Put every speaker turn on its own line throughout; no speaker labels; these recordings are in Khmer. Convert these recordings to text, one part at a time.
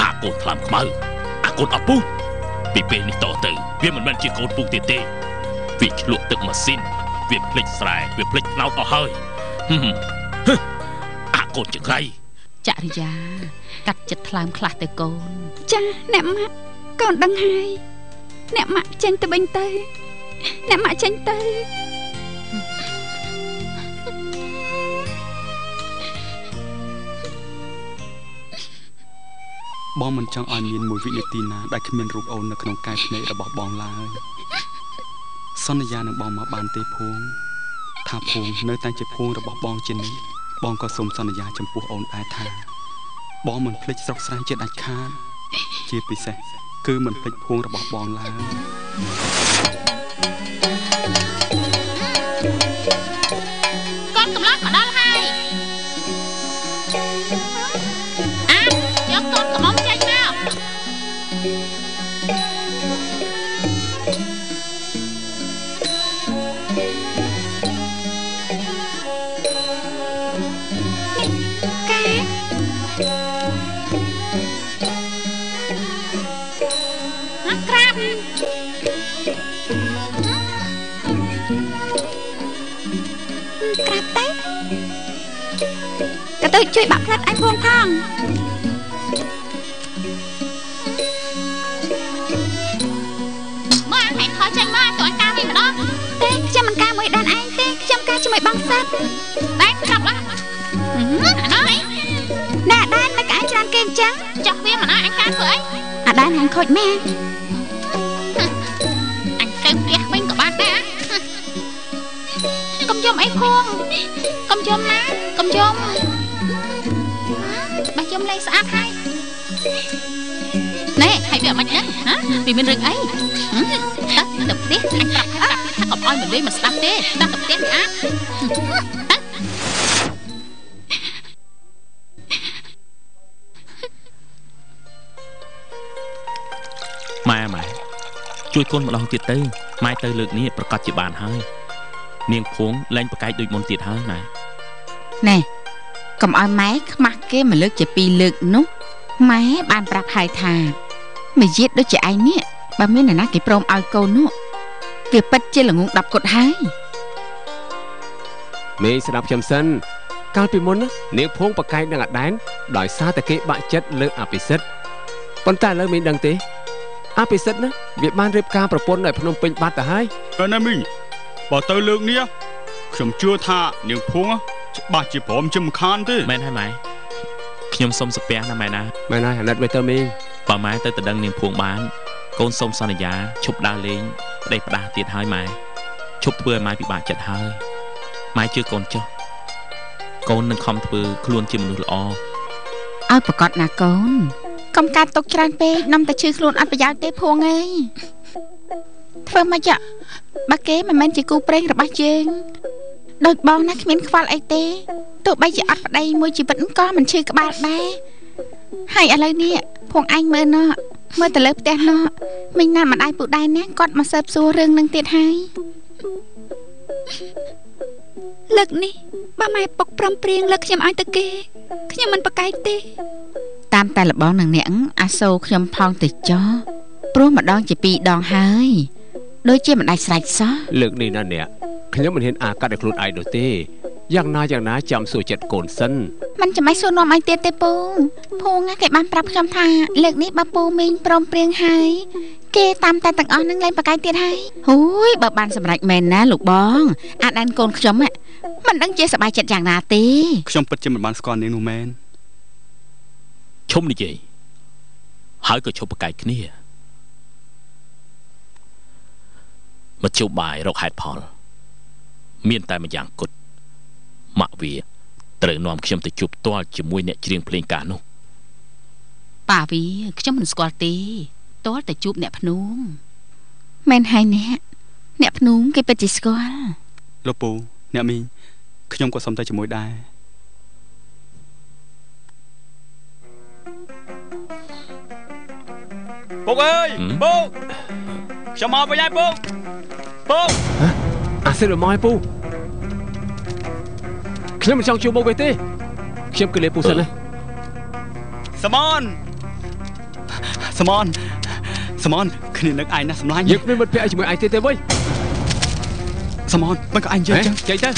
អាកូនថ្លាំខ្មៅអាកូនអពុះពីពេលនេះតទៅវាមិនមែនជាកូនពូទៀតទេវាឆ្លក់ទឹកម៉ាស៊ីនវាភ្លេចស្រែវាភ្លេចផ្នោតអស់ហើយហឹមហឹមអាកូនចង្រៃ
ចរិយា កាត់ចិត្តថ្លើមខ្លះទៅកូន
ចាអ្នកម៉ាក់កូនដឹងហើយអ្នកម៉ាក់ចេញទៅវិញទៅ អ្នកម៉ាក់ចេញទៅ
បងមិនចង់ឲ្យមានមួយវិនាទីណាដែលគ្មានរូបអូននៅក្នុងកាយភ្នែករបស់បងឡើយសន្យានឹងបងមកបានទេភួង ថាភួងនៅតែជាភួងរបស់បងជានិច្ចបងក៏សូមសន្យាចំពោះអូនដែរថា បងមិនភ្លេចស្រុកស្រែជាដាច់ខាតជាពិសេសគឺមិនភ្លេចភួងរបស់បងឡើយ
ក៏
ទៅជួយបាក់ផ្លាត់អញផងផង
មើលហែងថយចេញមកទៅអញការវិញម្ដង
ទេខ្ញុំមិនការមួយដានឯងទេខ្ញុំការជាមួយបងសិត
បែកក្រាប់ឡាអានោះឯង
ណែអាដានមិនក្អែច្រើនគេអញ្ចឹង
ចោះវាមិនណាអញការធ្វើអី
អាដានហាញខូចម៉ែ
អញទៅផ្ទះវិញក៏បានដែរកុំយំអីភួងកុំយំណាកុំយំ បើយំលេងស្អាតហើយណែហើយវាមិនហ្នឹងហ៎វាមានរឿងអីតើទៅផ្ទះអញប្រាប់ហើយប្រាប់ទៀតថាកុំអោយមកលេងមកស្ដាប់ទេតើទៅផ្ទះអា
ម៉ែម៉ែជួយកូនម្ដងទៀតទៅម៉ែទៅលើកនេះប្រកាសជាបានហើយនាងភួងលែងប្រកែកដូចមុនទៀតហើយម៉ែ
ណែ កុំឲ្យម៉ែខ្មាស់គេមកលើកជាពីរលើកនោះម៉ែបានប្រាប់ហើយថាមួយយាតដូចជាឯងនេះបើមាននរណាគេព្រមឲ្យកូននោះវាពិតជាល្ងង10គុតហើយ
មេស្ដាប់ខ្ញុំសិនកាលពីមុនណានាងភងប្រកែកនឹងអាដែនដោយសារតែគេបាក់ចិត្តលើអភិសិទ្ធប៉ុន្តែឥឡូវមីងដឹងទេអភិសិទ្ធណាវាបានរៀបការប្រពន្ធនៅភ្នំពេញបាត់ទៅហើយ
ណាមីងបើទៅលើកនេះខ្ញុំជឿថានាងភួង ច្បាស់ជាព្រមជំខានទេ
មែនហើយម៉ែខ្ញុំសុំសាពះណាម៉ែណា
មែនហើយអាណិតវិញទៅមីង
បើម៉ែទៅទៅដឹងនាងភួងបានកូនសុំសន្យាឈប់ដើរលេងប្តេសផ្ដាស់ទៀតហើយម៉ែឈប់ធ្វើឲ្យម៉ែពិបាកចិត្តហើយម៉ែជឿកូនចុះកូននឹងខំធ្វើខ្លួនជាមនុស្សល្អ
ឲ្យប្រកាសណាកូនកុំកាត់ទុកច្រើនពេកនាំតែជឿខ្លួនអត់ប្រយោជន៍ទេភួងអើយធ្វើមកចាបើគេមិនមែនជាគូប្រេងរបស់យើង ដូចបងណាគ្មានខ្វល់អីទេទោះបីជាអត់ប្តីមួយជីវិតក៏មិនឈឺក្បាលដែរហើយឥឡូវនេះភួងអញមើលណោះមើលទៅលើផ្ទះណោះមិញណាម្ដាយពូដែរណាគាត់មកសើបសួររឿងនឹងទៀតហើយ
លើកនេះបើម៉ែពុកព្រមព្រៀងលើកខ្ញុំឲ្យទៅគេខ្ញុំមិនប្រកែកទេ
តាមតែលបងនឹងអ្នកអាសូរខ្ញុំផងទៅចោះព្រោះម្ដងជាពីរដងហើយដូចជាមិនដាច់ស្រេចសោះ
លើកនេះណាអ្នក ខ្ញុំមិនហ៊ានអាកាត់ឲ្យខ្លួនឯងនោះទេយ៉ាងណាយ៉ាងណាចាំសួរចិត្តកូនសិន
មិនចាំបាច់សួរនាំអញទៀតទេពូភួងណាគេបានប្រាប់ខ្ញុំថាលើកនេះបើពូមីងព្រមព្រៀងហើយគេតាមតែទាំងអស់នឹងលែងប្រកែកទៀតហើយហូយបើបានសម្រេចមែនណាលោកបងអាចដែនកូនខ្ញុំហ៎មិនដឹងជាសប្បាយចិត្តយ៉ាងណាទេ
ខ្ញុំពិតជាមិនបានស្គាល់នាងនោះមែន
ឈុំនិយាយហើយក៏ឈប់ប្រកែកគ្នាមកជួបបាយរកហេតុផល មានតែម្យ៉ាងគត់ម៉ាក់វាត្រូវនាំខ្ញុំទៅជួបផ្ទាល់ជាមួយអ្នកច្រៀងភ្លេងការនោះ
ប៉ាវីខ្ញុំមិនស្គាល់ទេតលតែជួបអ្នកភ្នូងមែនហើយអ្នកអ្នកភ្នូងគេពិតជាស្គាល់
លោកពូអ្នកមីងខ្ញុំក៏សុំទៅជាមួយដែរពុកអើយ
ហឹម
ពុកខ្ញុំមកវិញហើយពុកពុក
អា សិតមកឲ្យពូខ្ញុំមិនចង់ជួបមុខវិញទេខ្ញុំគឺលេពូសិនណា
សមនសមនសមនគ្នានឹកឯងណាស់សម្លាញ់
យើងគ្មានមិត្តភក្តិជាមួយឯងទេទេវិញ
សមនមិនក៏ឯងយើងចឹង
ចេញទៅ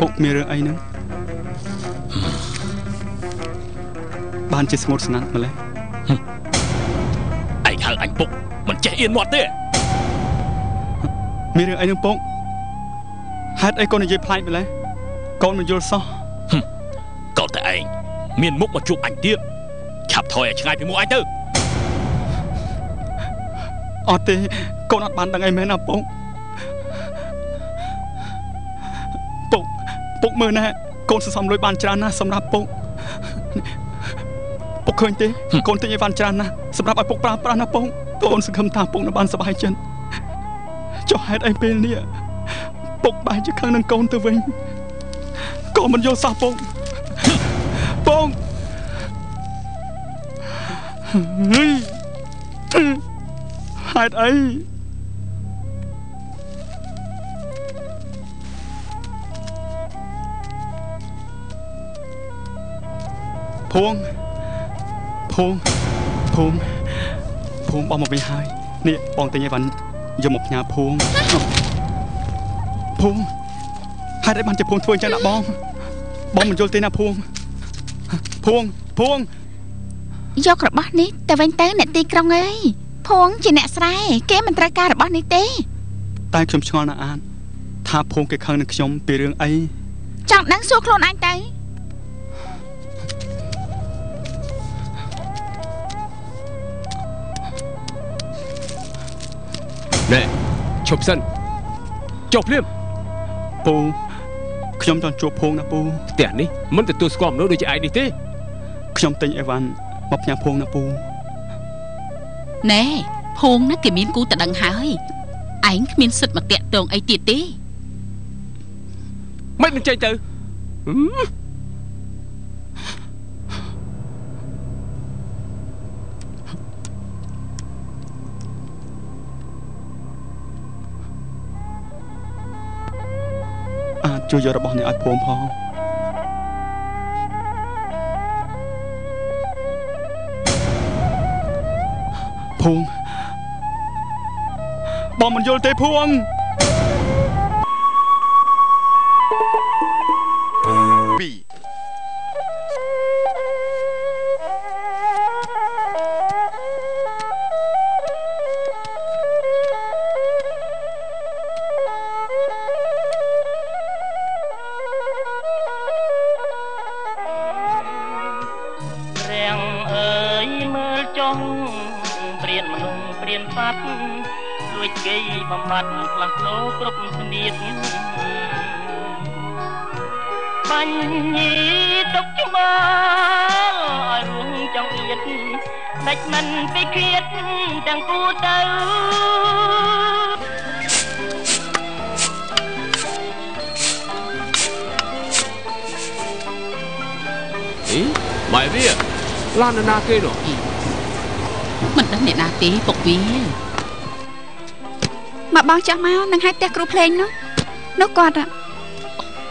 ពុកមានរឿងអីហ្នឹងបានជាស្ងួតស្ងាត់ម្លេះ
ឯងហៅអញពុកមិនចេះអៀនមាត់ទេ
មានរឿងអីហ្នឹងពុកហេតុអីកូននិយាយប្លែកម្លេះកូនមិនយល់សោះ
កោតតែឯងមានមុខមកជួបអញទៀតឆាប់ថយឲ្យឆ្ងាយពីមុខអញទៅ
អត់ទេកូនអត់បានដឹងអីមែនណាពុកពុក ពុកមើលណាកូនសន្សំលុយបានច្រើនណាស់សម្រាប់ពុកពុកឃើញទេកូនទិញឲ្យបានច្រើនណាស់សម្រាប់ឲ្យពុកប្រើប្រាស់ណាពុកកូនសង្ឃឹមថាពុកនឹងបានសប្បាយចិត្តចុះហេតុអីពេលនេះពុកបែរជាខឹងនឹងកូនទៅវិញកូនមិនយល់សោះពុកពុកហឺហេតុអី ភួងភួងភួងភួងបងមកវិញហើយនេះបងទិញអីវ៉ាន់យកមកផ្ញើភួងភួងហេតុអីបានជាភួងធ្វើអញ្ចឹងណាបងបងមិនយល់ទេណាភួងភួងភួង
យករបស់នេះទៅវិញទៅអ្នកទីក្រុងអើយភួងជាអ្នកស្រែគេមិនត្រូវការរបស់នេះទេ
តែខ្ញុំឆ្ងល់ណាស់អាន ថាភួងគេខឹងនឹងខ្ញុំពីរឿងអី
ចង់ដឹងសួរខ្លួនឯងទៅ
ឈប់សិនចុះភ្លាម
ពូខ្ញុំចង់ជួបភួងណាពូ
ផ្ទះនេះមិនទទួលស្គាល់មនុស្សដូចជាឯងនេះទេ
ខ្ញុំទិញអីវ៉ាន់មកផ្ញើភួងណាពូ
ណែភូងណាគេមានគូតដឹងហើយឯងគ្មានសិទ្ធិមកតាក់ទងអីទៀតទេ
មិនមិនចេញទៅ
ជួយយករបស់អ្នកឲ្យពងផងភួងបងមិនយល់ទេភួង
2 គ្រប់ស្នៀតបាញ់ញីទុកច្បល់ឲ្យរួមចង់អៀតដាច់មិនពីឃ្លាតទាំងគូទៅ
អីម៉ែវាឡាននរណាគេនោះ
មិនដឹងអ្នកណាទេពុកវា
មកបងចាស់មកនឹងឲ្យផ្ទះគ្រូភ្លេងនោះនោះគាត់อะ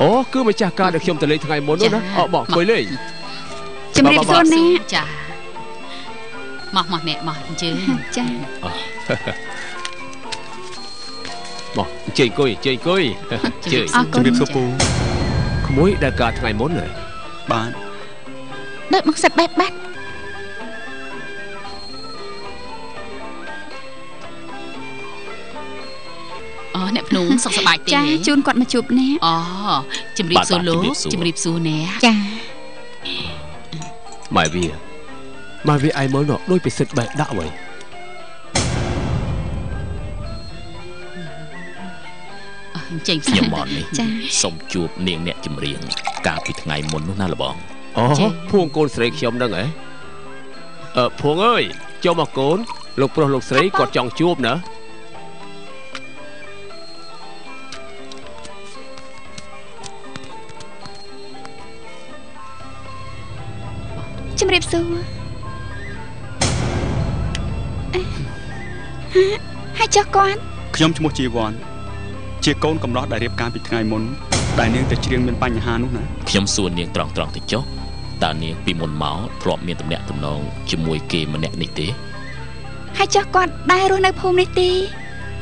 អូគឺម្ចាស់ការដែលខ្ញុំទៅលេងថ្ងៃមុននោះណាអបអង្គុយលេង
ជំរាបសួរណា
ចាមកមកអ្នកមកអញ្ជើញ
ចា
មកអញ្ជើញអង្គុយអញ្ជើញអង្គុយអញ្ជើញ
អរគុ
ជំ
ណ
រាបសួរពូ
ក្មួយដែលការថ្ងៃមុនហើយ
បាទ
ដូចមកសិតបេះបាត់
អូអ្នកភ្នំសុខសប្បាយទេ
ចាជូនគាត់មកជួបណា
អូជំរាបសួរលោកជំរាបសួរអ្នក
ចា
ម៉ែវាម៉ែវាឯងមើលនោះដូចពិសិដ្ឋបែកដាក់វិញ
អអញ្ចឹង
ខ្ញុំមកនេះ
ចា
សូមជួបនាងអ្នកចម្រៀងកាលពីថ្ងៃមុននោះណាលបង
អូភួងកូនស្រីខ្ញុំហ្នឹងហ៎អឺភួងអើយចូលមកកូនលោកប្រុសលោកស្រីគាត់ចង់ជួបណា
រាបសួរ
អ
ហើយចុះគាត់
ខ្ញុំឈ្មោះជីវ័នជាកូនកំឡោះដែលរៀបការពីថ្ងៃមុនដែលនាងទៅច្រៀងមានបញ្ហានោះណា
ខ្ញុំសួរនាងត្រង់ត្រង់ទៅចុះតើនាងពីមុនមកធ្លាប់មានទំនាក់ទំនងជាមួយគេម្នាក់នេះទេ
ហើយចុះគាត់ដែររស់នៅភូមិនេះទី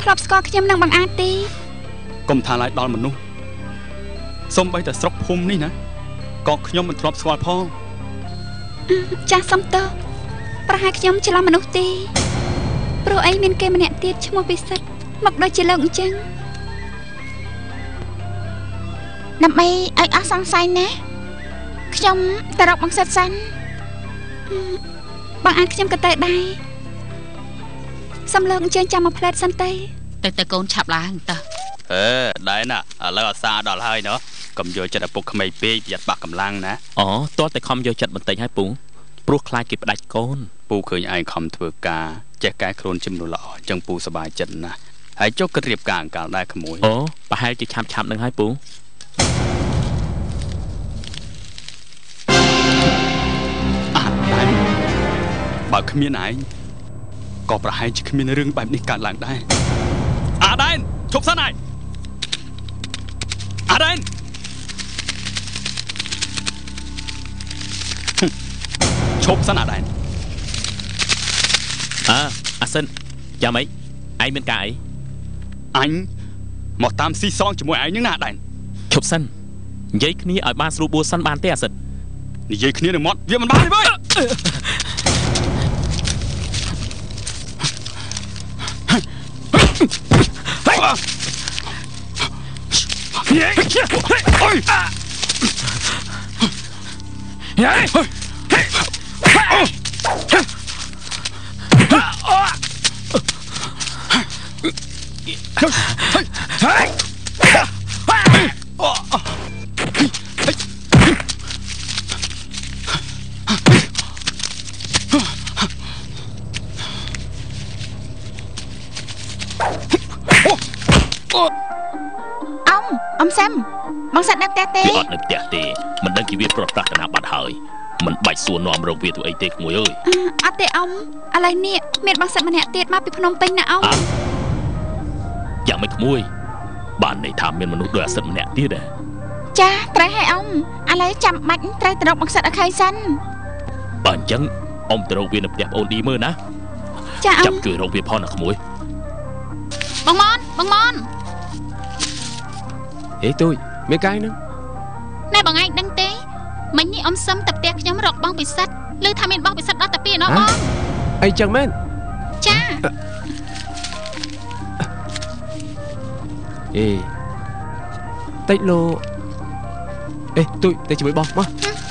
ធ្លាប់ស្គាល់ខ្ញុំនឹងបង្អាតទី
កុំថាឡើយដល់មនុស្សសំបីតែស្រុកភូមិនេះណាក៏ខ្ញុំមិនធ្លាប់ស្គាល់ផង
ចាស់សំទោសប្រហែលខ្ញុំច្រឡំមនុស្សទីព្រោះអីមានគេម្នាក់ទៀតឈ្មោះពិសិដ្ឋមកដូចជាលោកអញ្ចឹង
ដើម្បីឲ្យអស់សង្ស័យណាខ្ញុំទៅរកបង្សិតសិន
បងអានខ្ញុំក៏ទៅដែរសំលោកអញ្ជើញចាំមកផ្លែតសិនទេ
ទៅទៅកូនឆាប់ឡើងតើ
អឺដែរណាឥឡូវអាសាដល់ហើយណោះ កុំយកចិត្តឪពុកក្មេងពេកប្រយ័ត្នបាក់កម្លាំងណា
អូតើតែខំយកចិត្តបន្តិចឲ្យពូព្រោះខ្លាចគេផ្ដាច់កូន
ពូឃើញឯងខំធ្វើការចេះកែខ្លួនជំនួសល្អអញ្ចឹងពូសប្បាយចិត្តណាស់ហើយចុះគិតរៀបការអង្កលដែរក្មួយ
អូប្រហែលជាឆាប់ឆាប់នឹងឲ្យពូ
អត់ដែរបើគ្មានឯងក៏ប្រហែលជាគ្មានរឿងបែបនេះកើតឡើងដែរអាដែនឈប់សិនហើយអាដែន ឈប់សិនអាដែន
អើអាសិនចាំអីឯងមានការអី
អញមកតាមស៊ីសងជាមួយឯងនឹងណាអាដែន
ឈប់សិននិយាយគ្នាឲ្យបានស្រួលបួលសិនបានទេអាសិន
និយាយគ្នានឹងមាត់វាមិនបានទេវើយអើយ
អ៊ំ អ៊ំសាំបង្សិតនៅផ្ទះទេ
វាអត់នៅផ្ទះទេមិនដឹងជាវាប្រត់ប្រាស់តាណាបាត់ហើយមិនបាច់សួរនាំរកវាទៅអីទេក្មួយអើយ
អត់ទេអ៊ំឥឡូវនេះមានបងសិតម្នាក់ទៀតមកពីភ្នំពេញណាអ៊ំ
អ่ะយ៉ាងមិនក្មួយ បានន័យថាមានមនុស្សដូចអាសិតម្នាក់ទៀតដែរ
ចាត្រូវហើយអ៊ំឥឡូវចាំបាច់ត្រូវទៅរកបង្សិតឲ្យឃើញសិន
បើអញ្ចឹងអ៊ំទៅរកវានៅផ្ទះប្អូនឌីមើលណា
ចាអ៊ំ
ចាំជួយរកវាផងណាក្មួយ
បងមនបងមន
ហេទូចមានកាយនឹង
ណែបងឯងដឹងទេមិញនេះអ៊ំសឹមទៅផ្ទះខ្ញុំរកបងពិសិដ្ឋឮថាមានបងពិសិដ្ឋដល់តែពីរណោះបង
អីចឹងមែន
ចា
អេតិចលោអេទូចទៅជាមួយបោះមក
ពេ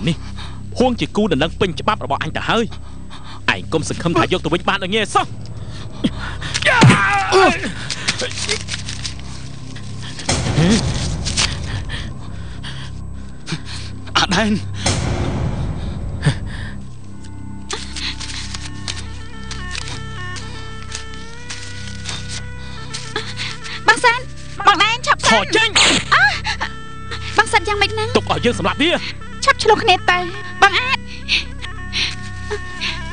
លនេះហួងជាគូដណ្ដឹងពេញច្បាប់របស់អញទៅហើយឯងកុំសង្ឃឹមថាយកទៅវិញបានដូចងាយសោះ
អាដែន
បងសិន
បងដែនឆាប់
ថ
សិន
យចេញ
បងសិនយ៉ាងម៉េចហ្នឹង
ទុកឲ្យយើងសម្លាប់វា
ឆាប់ឆ្លោះគ្នាទៅបងអាច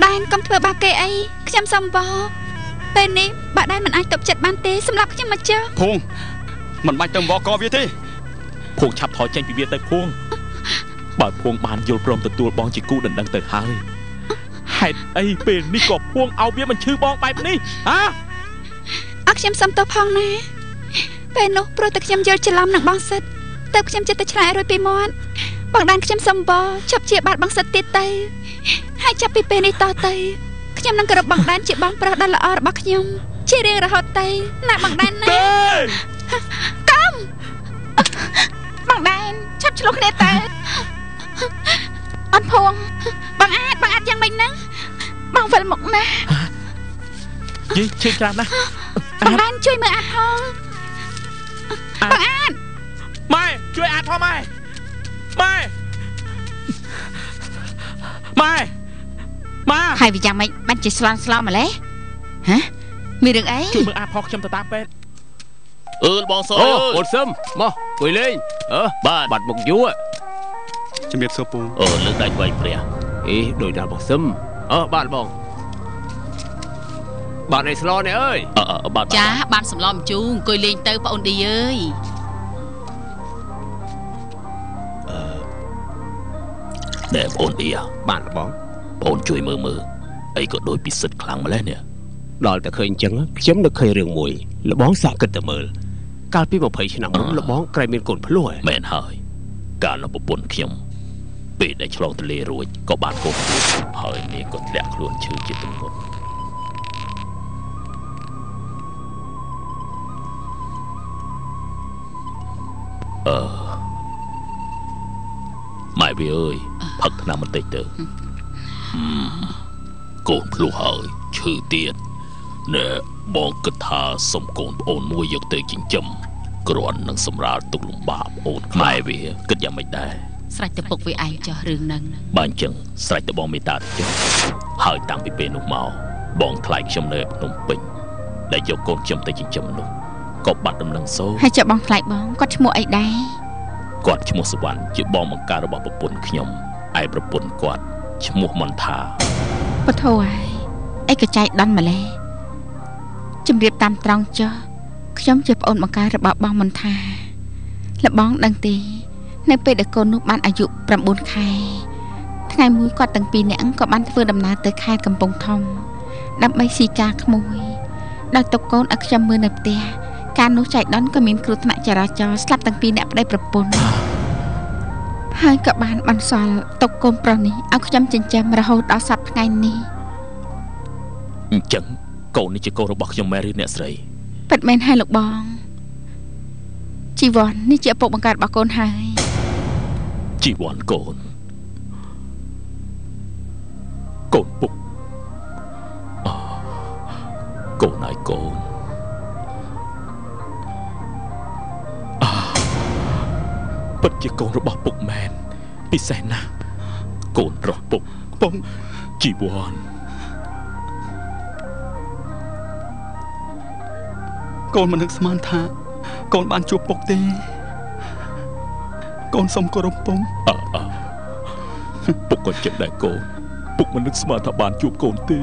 ដែនកុំធ្វើបាបគេអីខ្ញុំសុំវពេលនេះបើដែនមិនអាចទប់ចិត្តបានទេសម្រាប់ខ្ញុំមកចុះ
ភួងមិនបាច់ទៅវកកវាទេ
ភួងឆាប់ថយចេញពីវាទៅភួងបើភួងបានយល់ព្រមទទួលបងជាគូដណ្ដឹងទៅហើយហេតុអីពេលនេះក៏ភួងឲ្យវាមិនឈឺបងបែបនេះហ៎
អត់ខ្ញុំសុំទោសផងណាពេលនោះព្រោះតែខ្ញុំយល់ច្រឡំនឹងបងសិតទៅខ្ញុំចិត្តទៅឆ្លើយរួចពីមាត់ បងដានខ្ញុំសុំវជប់ជាបាត់បងសិតទៀតទៅហើយចាប់ពីពេលនេះតទៅខ្ញុំនឹងគោរពបងដានជាបងប្រុសដ៏ល្អរបស់ខ្ញុំជារៀងរហូតទៅណាបងដានណា
ទេ
បងដែនឆាប់ឆ្លោះគ្នាទៅអត់ភួងបងអាចបងអាចយ៉ាងម៉េចហ្នឹងបងវិលមកណា
យីឈឺច្រើនណាស់
បងដានជួយមើលអាផង
ម៉ែជួយអាចផងម៉ែ ម៉ែម៉ែម៉ែ
ហើយវាយ៉ាងម៉េចបានជាស្លន់ស្លោម្លេះហ៎មានរឿងអី
ជួយមើលអាផុសខ្ញុំទៅតាមពេទ្យអឺបងស
អូ
យ
អូនសឹមមកគួយលេងអឺ
បាទ
បាត់មុខយូរ
ជំរាបសួរពូ
អឺលើកដៃថ្វាយព្រះ
អេដោយដល់បងសឹមអឺបាទបងបាទឯស្លនេះអើយ
អឺអឺបាទ
ចាបានសម្លម្ជូរអង្គុយលេងទៅប្អូនឌីអើយ
ណែបងអ៊ី
បាទបង
បងជួយមើលមើលអីក៏ដូចពិសិដ្ឋខ្លាំងម្លេះនេះ
ដល់តែឃើញអញ្ចឹងខ្ញុំនឹកឃើញរឿងមួយលបងសាក់គិតទៅមើលកាលពី20ឆ្នាំមុនលបងក្រែងមានកូនភ្លោះឯង
មែនហើយកាលនៅប្រពន្ធខ្ញុំពេលដែលឆ្លងទន្លេរួចក៏បានកូនហើយនាងក៏ធ្លាក់ខ្លួនឈឺជាទម្ងន់អឺម៉ែវាអើយ ផឹកថ្នាំបន្តិចទៅហឹមកូនភ្លោះហើយឈឺទៀតណែបងគិតថាសុំកូនប្អូនមួយយកទៅចិញ្ចឹមគ្រាន់នឹងសម្រាលទុកលំបាកប្អូនខ្មែរវាគិតយ៉ាងម៉េចដែរ
ស្រេចទៅពុកវាឯងចោះរឿងហ្នឹង
បើអញ្ចឹងស្រេចតែបងមេត្តាទៅចុះហើយតាំងពីពេលនោះមកបងថ្លៃខ្ញុំនៅភ្នំពេញដែលយកកូនខ្ញុំទៅចិញ្ចឹមនោះក៏បាត់ដំណឹងសូរ
ហើយចុះបងថ្លៃបងគាត់ឈ្មោះអីដែរ
គាត់ឈ្មោះសវណ្ណជាបងបង្ការរបស់ប្រពន្ធខ្ញុំ ឯប្រពន្ធគាត់ឈ្មោះមន្តា
ពធហើយអីក៏ចៃដន្យម្លេះជំរាបតាមត្រង់ចុះខ្ញុំជាប្អូនបង្ការរបស់បងមន្តាលបងដឹងទេ នៅពេលដែលកូននោះបានអាយុ9ខែថ្ងៃមួយគាត់ទាំងពីរនាក់ក៏បានធ្វើដំណើរទៅខេត្តកំពង់ធំដើម្បីស៊ីការក្មួយដោយទុកកូនឲ្យខ្ញុំមើលនៅផ្ទះកាលនោះចៃដន្យក៏មានគ្រោះថ្នាក់ចរាចរណ៍ស្លាប់ទាំងពីរនាក់ប្តីប្រពន្ធ ហើយក៏បានបន្សល់ទុកកូនប្រុសនេះឲ្យខ្ញុំចិញ្ចឹមរហូតដល់សប្តាហ៍ថ្ងៃនេះ
អញ្ចឹងកូននេះជាកូនរបស់ខ្ញុំមែនឬអ្នកស្រី
ពិតមែនហើយលោកបងជីវ័ននេះជាឪពុកបង្កើតរបស់កូនហើយ
ជីវ័នកូនកូនពុកអកូនហើយកូន ពិតជាកូនរបស់ពុកមែនពិសេសណាស់កូនប្រុសពុក
ពង
ជីវ័ន
កូនមិននឹកស្មានថា កូនបានជួបពុកទេ កូនសុំគោរពពង
អើអើពុកក៏ចិត្តដែរកូនពុកមិននឹកស្មានថាបានជួបកូនទេ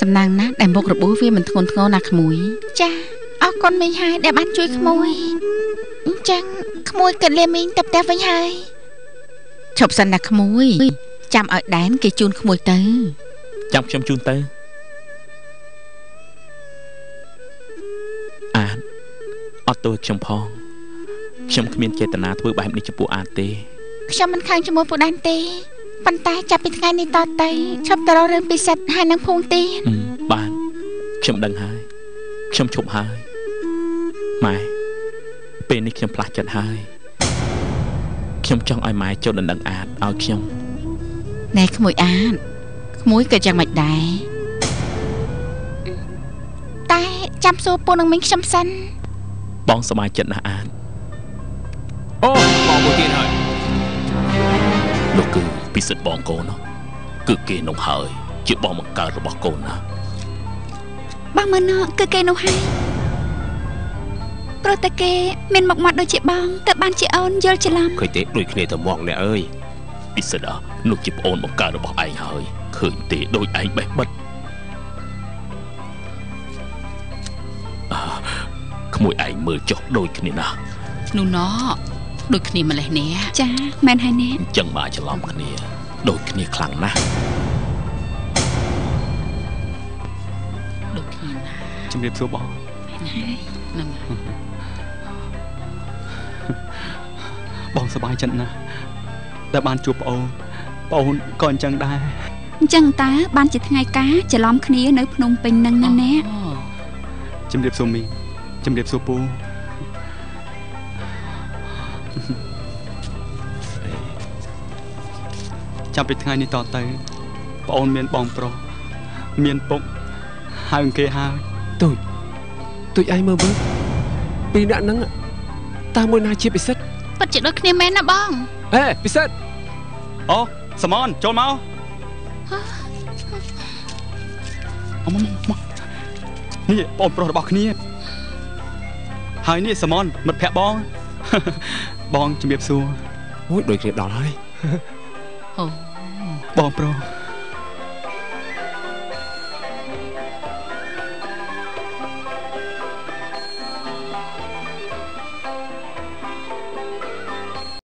សំណាងណាស់ដែលមុខរបួសវាមិនធ្ងន់ធ្ងរណាស់ក្មួយចា អរគុណមីងហើយដែលបានជួយក្មួយអញ្ចឹងក្មួយគិតលាមីងទៅផ្ទះវិញហើយឈប់សិនណាក្មួយចាំឲ្យដែនគេជូនក្មួយទៅ
ចាំខ្ញុំជូនទៅអានអត់ទោសឲ្យខ្ញុំផងខ្ញុំគ្មានចេតនាធ្វើបែបនេះចំពោះអានទេ
ខ្ញុំមិនខាងជាមួយពួកដែនទេប៉ុន្តែចាប់ពីថ្ងៃនេះតទៅឈប់ទៅរករឿងពិសិដ្ឋហើយនឹងភូងទៀត
អឺបានខ្ញុំដឹងហើយខ្ញុំឈប់ហើយ ម៉ែពេលនេះខ្ញុំផ្លាស់ចិត្តហើយខ្ញុំចង់ឲ្យម៉ែចូលដណ្ដឹងអាតឲ្យខ្ញុំ
ណែក្មួយអាតក្មួយក៏យ៉ាងមិនដែរតែចាំសួរពូនឹងមីងខ្ញុំសិន
បងសប្បាយចិត្តណាស់អាន
អូបងមួយទៀតហើយ
នោះគឺពិសិដ្ឋបងកូននោះគឺគេនោះហើយ ជាបងបង្កើតរបស់កូនណា
បងមើលណោគឺគេនោះហើយ ព្រោះតែគេមានមុខមាត់ដូចជាបងតែបានជាអូនយល់ច្រឡំ
ឃើញទេដូចគ្នាទៅមកអ្នកអើយ
ពិសិដ្ឋអនោះជាប្អូនបង្កើតរបស់ឯងហើយឃើញទេដូចឯងបេះបិទអើក្មួយឯងមើលចុះដូចគ្នាណាស់
នោះណោដូចគ្នាម្លេះនេះ
ចាមែនហើយណែ
អញ្ចឹងមកច្រឡំគ្នា ដូចគ្នាខ្លាំងណាស់
ដូចគ្នាណា
ជំរាបសួរបង
ហ្នឹង
បងសប្បាយចិត្តណាស់ដែលបានជួបប្អូនប្អូនក៏អញ្ចឹងដែរ
អញ្ចឹងតើបានជាថ្ងៃការច្រឡំគ្នានៅភ្នំពេញនឹងណាណែ
អូ
ជំរាបសួរមីងជំរាបសួរពូចាប់ពីថ្ងៃនេះតទៅប្អូនមានបងប្រុសមានពុកហៅគេហើយ
ទូចទូចឯងមើលមើលពីរអ្នកហ្នឹងតើមួយណាជាពិសិដ្ឋ
ព
ពិតជាដូចគ្នាមែនណាបង
អេពិសិដ្ឋ
អូសមនចូលមកអមមកនេះបងប្រុសរបស់គ្នាហើយនេះសមនមិត្តភក្តិបង បងជំរាបសួរ
អូយដូចគ្នាដល់ហើយ
អូ
បងប្រុស